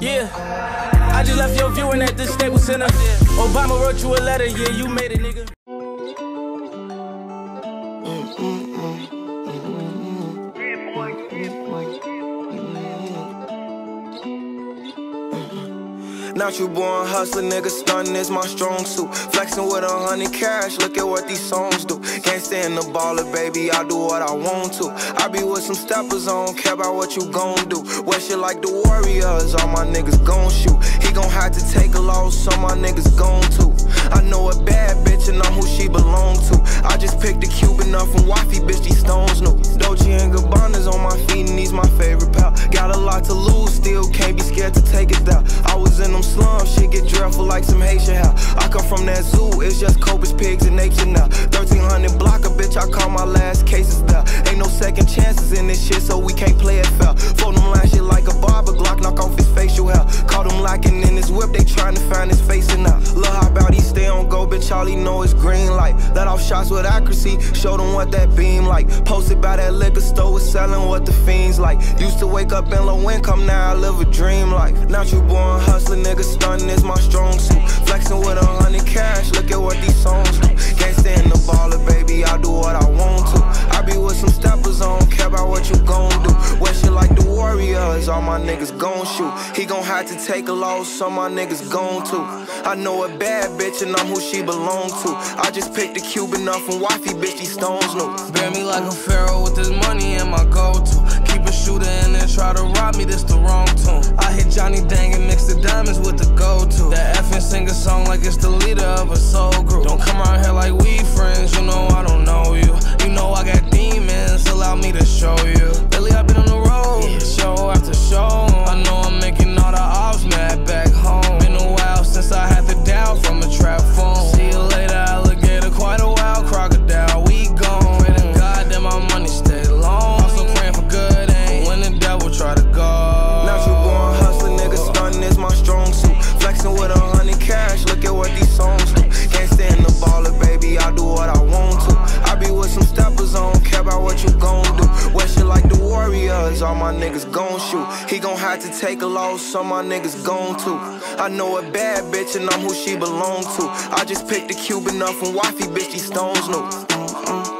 Yeah. I just left your viewing at the Staples Center. Obama wrote you a letter, yeah, you made it, nigga. Mm, mm, mm, Not you born hustling, nigga, stunning is my strong suit. Flexing with a hundred cash, look at what these songs do. Can't stand the baller, baby, I do what I want to. I be with some steppers, I don't care about what you gon' do. Wear shit like the Warriors, all my niggas gon' shoot. He gon' have to take a loss, so my niggas gon' to. I know a bad bitch and I'm who she belong to. I just picked a Cuban up from wifey, bitch, these stones new. Dolce and Gabbana's on my feet and he's my favorite pal. Got a lot to lose, still can't be scared to take it down. I was in them slums, shit get dreadful like some Haitian hell. I come from that zoo, it's just Cobras, pigs, and nature now. 1300 block a bitch, I call my last cases there. Ain't no second chances in this shit, so we can't play it fair. Fold them line shit like a barber, Glock knock off his facial hair. Caught him locking in his whip, they trying to find his face and. He know is green light. Let off shots with accuracy, show them what that beam like. Posted by that liquor store, was selling what the fiends like. Used to wake up in low income, now I live a dream life. Not you born hustling, nigga, stunning is my strong suit. Flexing with a hundred cash, look at what these songs do. Can't stand the baller, baby, I do what I want to. I be with some steppers, I don't care about what you gon' Warriors, all my niggas gon' shoot. He gon' have to take a loss, so my niggas gon' to. I know a bad bitch and I'm who she belong to. I just picked a Cuban up from wifey, bitch, these stones new. Bear me like a pharaoh with this money in my go-to. Keep a shooter and then try to rob me, this the wrong tune. I hit Johnny Dang and mix the diamonds with the go-to. That effing sing a song like it's the leader of a soul group. Don't come around here like we friends, you know I don't know you. From steppers, I don't care about what you gon' do. Wear shit like the Warriors, all my niggas gon' shoot. He gon' have to take a loss, so my niggas gon' to. I know a bad bitch and I'm who she belong to. I just picked a Cuban up from wifey, bitch, these stones new. Mm-mm.